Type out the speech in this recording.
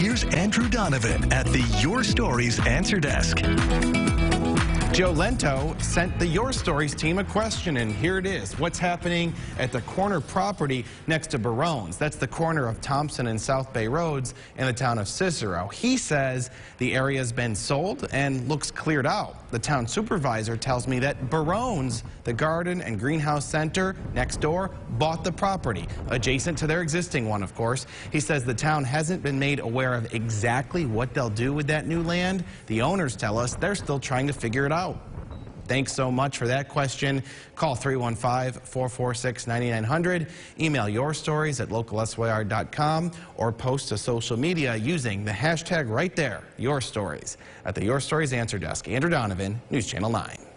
Here's Andrew Donovan at the Your Stories Answer Desk. Joe Lento sent the Your Stories team a question, and here it is. What's happening at the corner property next to Barone's? That's the corner of Thompson and South Bay Roads in the town of Cicero. He says the area's been sold and looks cleared out. The town supervisor tells me that Barone's, the garden and greenhouse center next door, bought the property, adjacent to their existing one, of course. He says the town hasn't been made aware of exactly what they'll do with that new land. The owners tell us they're still trying to figure it out. Thanks so much for that question. Call 315-446-9900. Email your stories at localsyr.com or post to social media using the hashtag right there, your stories, at the Your Stories Answer Desk. Andrew Donovan, News Channel 9.